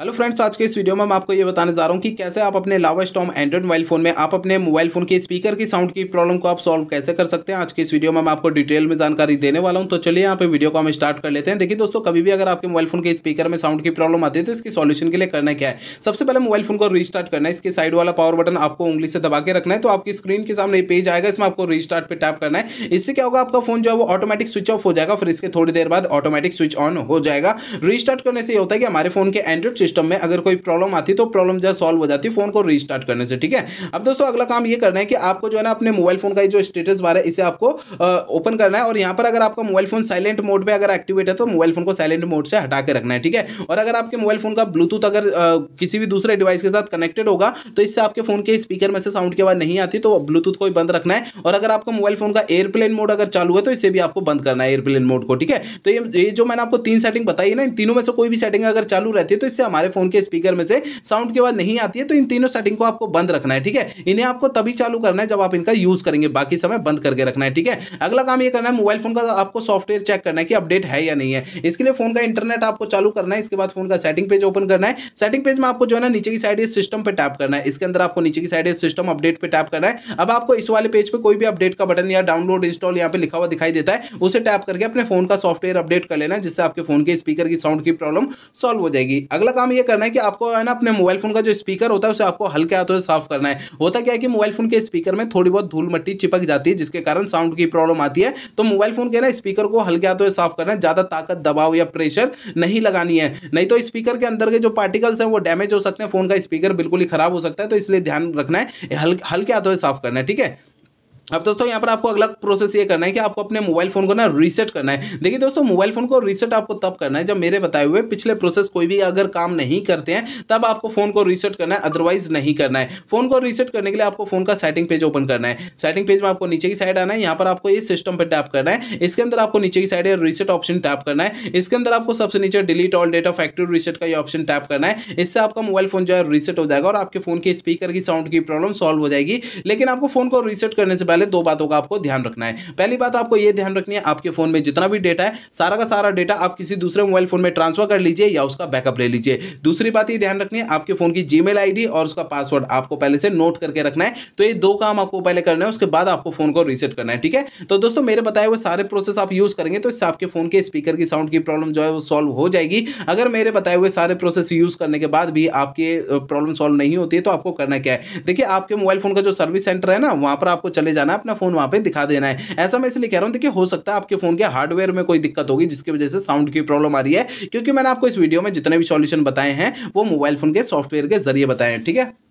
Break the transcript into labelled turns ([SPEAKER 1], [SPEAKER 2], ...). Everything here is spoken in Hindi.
[SPEAKER 1] हेलो फ्रेंड्स आज के इस वीडियो में मैं आपको ये बताने जा रहा हूँ कि कैसे आप अपने Lava storm android mobile phone में, आप अपने मोबाइल फ़ोन के स्पीकर की साउंड की प्रॉब्लम को आप सॉल्व कैसे कर सकते हैं? आज के इस वीडियो में मैं आपको डिटेल में जानकारी देने वाला हूँ। तो चलिए यहाँ पे वीडियो को हम स्टार्ट कर लेते हैं। देखिए दोस्तों, कभी भी अगर आपके मोबाइल फ़ोन के स्पीकर में साउंड की प्रॉब्लम आती है तो इसकी सॉल्यूशन के लिए करना क्या है? सबसे पहले मोबाइल फ़ोन को रीस्टार्ट करना है। इसके साइड वाला पावर बटन आपको उंगली से दबा के रखना है तो आपकी स्क्रीन के सामने पेज आएगा। इसमें आपको रीस्टार्ट पर टैप करना है। इससे क्या होगा? आपका फ़ोन जो है वो ऑटोमेटिक स्विच ऑफ़ हो जाएगा, फिर इसके थोड़ी देर बाद ऑटोमेटिक स्विच ऑन हो जाएगा। रीस्टार्ट करने से होता है कि हमारे फ़ोन के एंड्रॉइड सिस्टम में अगर कोई प्रॉब्लम आती तो प्रॉब्लम जो सॉल्व हो जाती फ़ोन को रीस्टार्ट करने से, ठीक है? अब दोस्तों, अगला काम ये करना है कि आपको जो है ना अपने मोबाइल फ़ोन का जो स्टेटस बार है, इसे आपको ओपन करना है और यहाँ पर अगर आपका मोबाइल फ़ोन साइलेंट मोड पे अगर एक्टिवेट है तो मोबाइल फ़ोन को साइलेंट मोड से हटा के रखना है, ठीक है? और अगर आपके मोबाइल फ़ोन का ब्लूटूथ अगर किसी भी दूसरे डिवाइस के साथ कनेक्टेड होगा तो इससे आपके फ़ोन के स्पीकर में से साउंड की आवाज़ नहीं आती तो ब्लूटूथ को बंद रखना है। और अगर आपका मोबाइल फ़ोन का एयरप्लेन मोड अगर चालू है तो इसे भी आपको बंद करना है एयरप्लेन मोड को, ठीक है? तो ये जो मैंने आपको तीन सेटिंग बताई ना, इन तीनों में से कोई भी सेटिंग अगर चालू रहती है तो इससे हमारे फ़ोन के स्पीकर में से साउंड की आवाज़ नहीं आती है तो इन तीनों सेटिंग को आपको बंद रखना है, ठीक है? इन्हें आपको तभी चालू करना है जब आप इनका यूज़ करेंगे, बाकी समय बंद करके रखना है, ठीक है? अगला काम ये करना है मोबाइल फ़ोन का आपको सॉफ्टवेयर चेक करना है कि अपडेट है या नहीं है। इसके लिए फ़ोन का इंटरनेट आपको चालू करना है, इसके बाद फ़ोन का सेटिंग पेज ओपन करना है। सेटिंग पेज में आपको जो है ना, नीचे की साइड सिस्टम पे टैप करना है। इसके अंदर आपको नीचे की साइड सिस्टम अपडेट पे टैप करना है। अब आपको इस वाले पेज पर कोई भी अपडेट का बटन या डाउनलोड इंस्टॉल यहाँ पे लिखा हुआ दिखाई देता है, उसे टैप करके अपने फ़ोन का सॉफ्टवेयर अपडेट कर लेना, जिससे आपके फ़ोन के स्पीकर की साउंड की प्रॉब्लम सॉल्व हो जाएगी। अगला काम ये करना है कि आपको है ना अपने मोबाइल फ़ोन का जो स्पीकर होता है, उसे आपको हल्के हाथों से साफ़ करना है। होता क्या है कि मोबाइल फ़ोन के स्पीकर में थोड़ी बहुत धूल मट्टी चिपक जाती है, जिसके कारण साउंड की प्रॉब्लम आती है। तो मोबाइल फ़ोन के ना स्पीकर को हल्के हाथों से साफ़ करना है, ज़्यादा ताकत, दबाव या प्रेशर नहीं लगानी है। नहीं तो स्पीकर के अंदर के जो पार्टिकल्स हैं, वो डैमेज हो सकते हैं फ़ोन का स्पीकर बिल्कुल ही खराब हो सकता है तो इसलिए ध्यान रखना है, हल्के हाथों से साफ़ करना है, ठीक है? अब दोस्तों, यहाँ पर आपको अगला प्रोसेस ये करना है कि आपको अपने मोबाइल फ़ोन को ना रीसेट करना है। देखिए दोस्तों मोबाइल फ़ोन को रीसेट आपको तब करना है जब मेरे बताए हुए पिछले प्रोसेस कोई भी अगर काम नहीं करते हैं, तब आपको फ़ोन को रीसेट करना है अदरवाइज़ नहीं करना है। फ़ोन को रीसेट करने के लिए आपको फ़ोन का सेटिंग पेज ओपन करना है। सेटिंग पेज में आपको नीचे की साइड आना है, यहाँ पर आपको ये सिस्टम पर टैप करना है। इसके अंदर आपको नीचे की साइड रीसेट ऑप्शन टैप करना है। इसके अंदर आपको सबसे नीचे delete all data factory reset का ये ऑप्शन टैप करना है। इससे आपका मोबाइल फ़ोन जो है रीसेट हो जाएगा और आपके फ़ोन के स्पीकर की साउंड की प्रॉब्लम सॉल्व हो जाएगी। लेकिन आपको फ़ोन को रीसेट करने से दो बातों का आपको ध्यान रखना है। पहली बात आपको यह ध्यान रखनी है, आपके फ़ोन में जितना भी डेटा है, सारा का सारा डेटा आप किसी दूसरे मोबाइल फ़ोन में ट्रांसफ़र कर लीजिए या उसका बैकअप ले लीजिए। दूसरी बात ये ध्यान रखनी है, आपके फ़ोन की जीमेल आईडी और उसका पासवर्ड आपको पहले से नोट करके रखना है। तो ये दो काम आपको पहले करना है, उसके बाद आपको फ़ोन को रीसेट करना है, ठीक है? तो दोस्तों, मेरे बताए हुए सारे प्रोसेस आप यूज़ करेंगे तो इससे आपके फ़ोन के स्पीकर की साउंड की प्रॉब्लम जो है वो सॉल्व हो जाएगी। अगर मेरे बताए हुए सारे प्रोसेस यूज़ करने के बाद भी आपके प्रॉब्लम सॉल्व नहीं होती है तो आपको करना क्या है? देखिए, आपके मोबाइल फ़ोन का जो सर्विस सेंटर है ना, वहाँ पर आपको चले जाना है, अपना फ़ोन वहाँ पर दिखा देना है। ऐसा मैं इसलिए कह रहा हूँ, देखिए, हो सकता है आपके फ़ोन के हार्डवेयर में कोई दिक्कत होगी, जिसकी वजह से साउंड की प्रॉब्लम आ रही है, क्योंकि मैंने आपको इस वीडियो में जितने भी सॉल्यूशन बताए हैं, वो मोबाइल फ़ोन के सॉफ्टवेयर के ज़रिए बताए हैं, ठीक है?